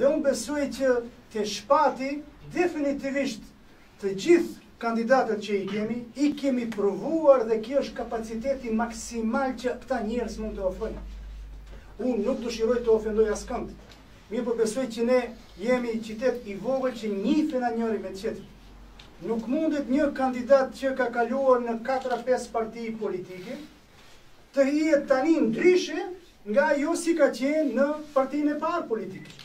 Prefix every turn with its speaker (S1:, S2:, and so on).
S1: Dhe unë besoj që te shpati definitivisht të gjithë kandidatët që i kemi, i kemi provuar dhe ky është kapaciteti maksimal që këta njerëz mund të ofrojnë. Unë nuk dëshiroj të ofendoj askënd. Mirëpo besoj që ne jemi qytet i vogël që njifena njëri me tjetrin. Nuk mundet një kandidat që ka kaluar në 4-5 parti politike të jetë tani ndryshe nga ajo si ka qenë në partinë e parë politike.